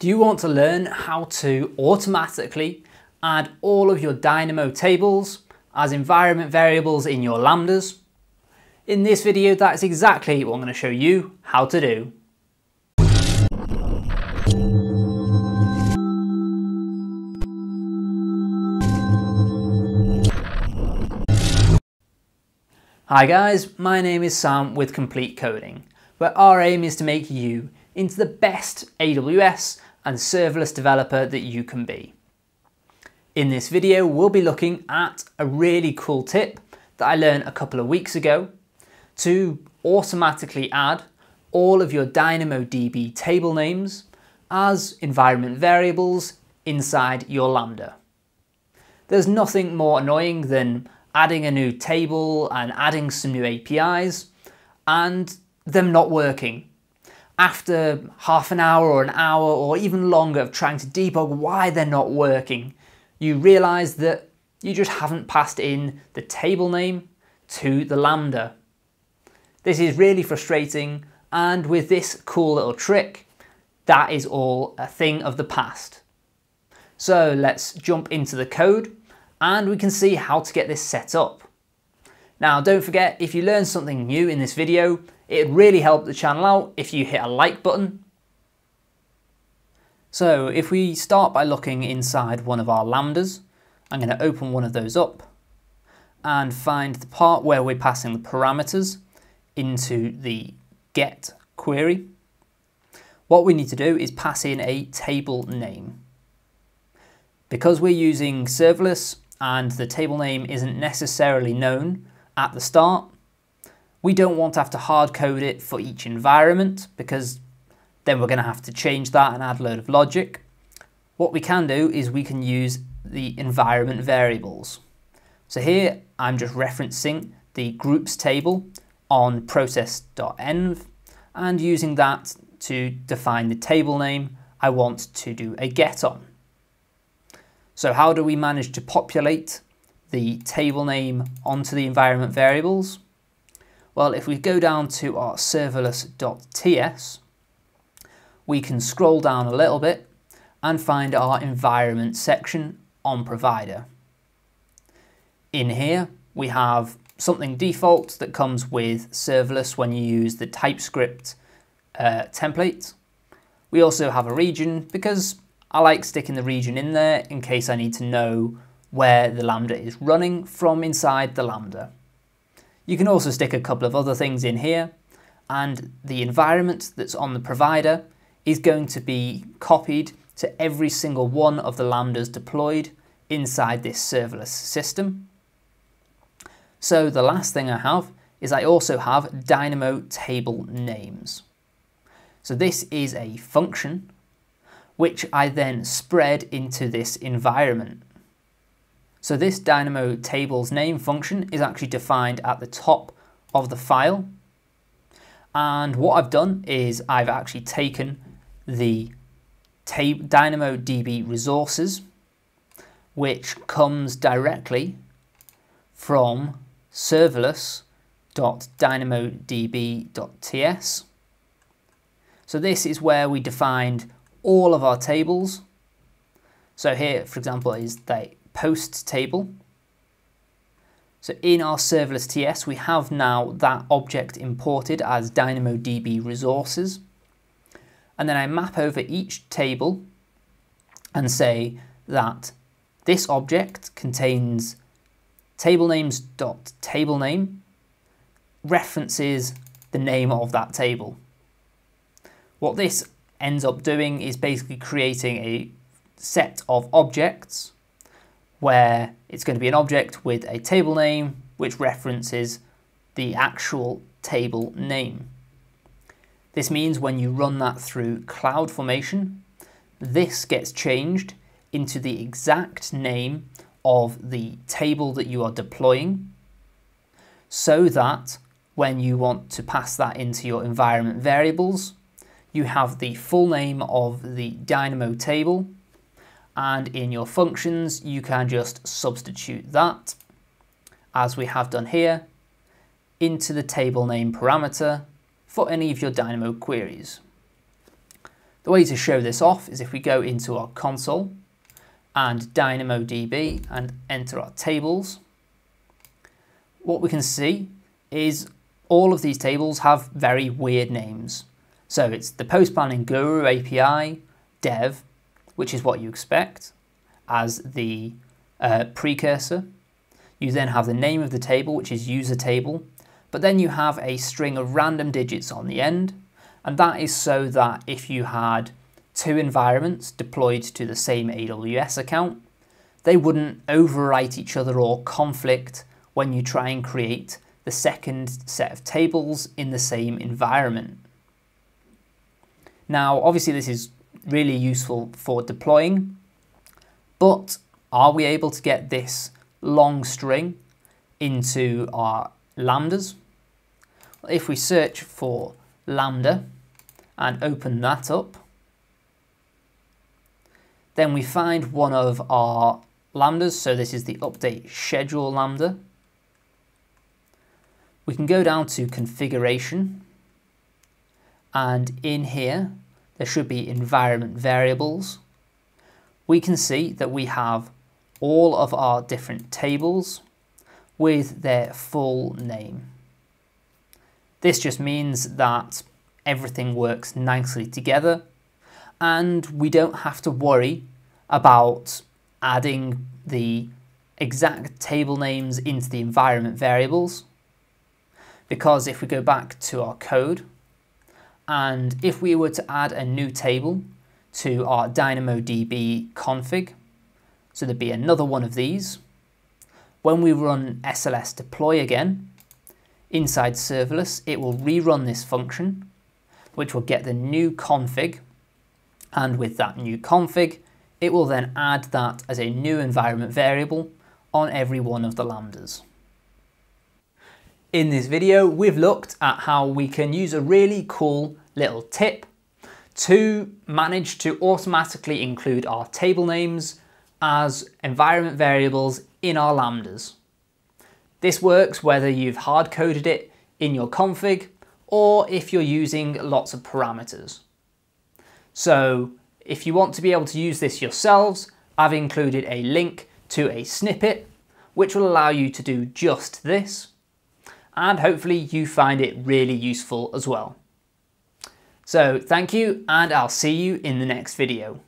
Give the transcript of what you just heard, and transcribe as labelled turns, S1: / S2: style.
S1: Do you want to learn how to automatically add all of your Dynamo tables as environment variables in your Lambdas? In this video, that's exactly what I'm going to show you how to do. Hi guys, my name is Sam with Complete Coding, where our aim is to make you into the best AWS and serverless developer that you can be. In this video, we'll be looking at a really cool tip that I learned a couple of weeks ago to automatically add all of your DynamoDB table names as environment variables inside your Lambda. There's nothing more annoying than adding a new table and adding some new APIs and them not working after half an hour or an hour or even longer of trying to debug why they're not working, you realize that you just haven't passed in the table name to the Lambda. This is really frustrating, and with this cool little trick, that is all a thing of the past. So let's jump into the code and we can see how to get this set up. Now don't forget, if you learn something new in this video, It'd really help the channel out if you hit a like button. So if we start by looking inside one of our lambdas, I'm going to open one of those up and find the part where we're passing the parameters into the get query. What we need to do is pass in a table name. Because we're using serverless and the table name isn't necessarily known at the start, we don't want to have to hard code it for each environment because then we're going to have to change that and add a load of logic. What we can do is we can use the environment variables. So here I'm just referencing the groups table on process.env and using that to define the table name I want to do a get on. So how do we manage to populate the table name onto the environment variables? Well, if we go down to our serverless.ts, we can scroll down a little bit and find our environment section on provider. In here, we have something default that comes with serverless when you use the TypeScript uh, template. We also have a region because I like sticking the region in there in case I need to know where the Lambda is running from inside the Lambda. You can also stick a couple of other things in here and the environment that's on the provider is going to be copied to every single one of the lambdas deployed inside this serverless system. So the last thing I have is I also have Dynamo table names. So this is a function which I then spread into this environment. So this Dynamo tables name function is actually defined at the top of the file. And what I've done is I've actually taken the Dynamo DB resources, which comes directly from serverless.dynamodb.ts. So this is where we defined all of our tables. So here, for example, is the post table. So in our serverless TS, we have now that object imported as DynamoDB resources. And then I map over each table and say that this object contains table names dot table name references the name of that table. What this ends up doing is basically creating a set of objects where it's going to be an object with a table name which references the actual table name. This means when you run that through CloudFormation, this gets changed into the exact name of the table that you are deploying so that when you want to pass that into your environment variables, you have the full name of the Dynamo table and in your functions you can just substitute that as we have done here into the table name parameter for any of your Dynamo queries. The way to show this off is if we go into our console and DynamoDB and enter our tables, what we can see is all of these tables have very weird names. So it's the Post Planning Guru API, dev, which is what you expect as the uh, precursor. You then have the name of the table, which is user table, but then you have a string of random digits on the end, and that is so that if you had two environments deployed to the same AWS account, they wouldn't overwrite each other or conflict when you try and create the second set of tables in the same environment. Now, obviously this is really useful for deploying, but are we able to get this long string into our lambdas? If we search for lambda and open that up, then we find one of our lambdas, so this is the update schedule lambda. We can go down to configuration and in here there should be environment variables. We can see that we have all of our different tables with their full name. This just means that everything works nicely together and we don't have to worry about adding the exact table names into the environment variables because if we go back to our code and if we were to add a new table to our DynamoDB config, so there'd be another one of these, when we run SLS deploy again, inside serverless, it will rerun this function, which will get the new config, and with that new config, it will then add that as a new environment variable on every one of the lambdas. In this video, we've looked at how we can use a really cool little tip to manage to automatically include our table names as environment variables in our lambdas. This works whether you've hard coded it in your config or if you're using lots of parameters. So if you want to be able to use this yourselves, I've included a link to a snippet which will allow you to do just this and hopefully you find it really useful as well. So thank you and I'll see you in the next video.